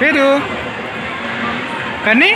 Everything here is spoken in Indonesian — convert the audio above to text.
Pedro. Kani?